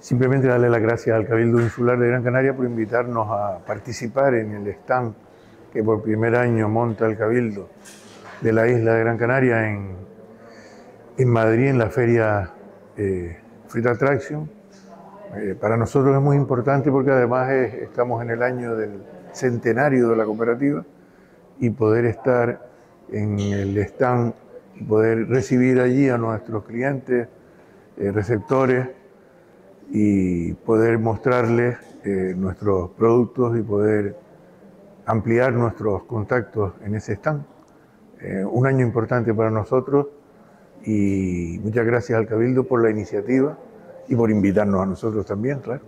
Simplemente darle las gracias al Cabildo Insular de Gran Canaria por invitarnos a participar en el stand que por primer año monta el Cabildo de la isla de Gran Canaria en, en Madrid, en la feria eh, Free Attraction. Eh, para nosotros es muy importante porque además estamos en el año del centenario de la cooperativa y poder estar en el stand poder recibir allí a nuestros clientes, eh, receptores, y poder mostrarles eh, nuestros productos y poder ampliar nuestros contactos en ese stand. Eh, un año importante para nosotros y muchas gracias al Cabildo por la iniciativa y por invitarnos a nosotros también, claro.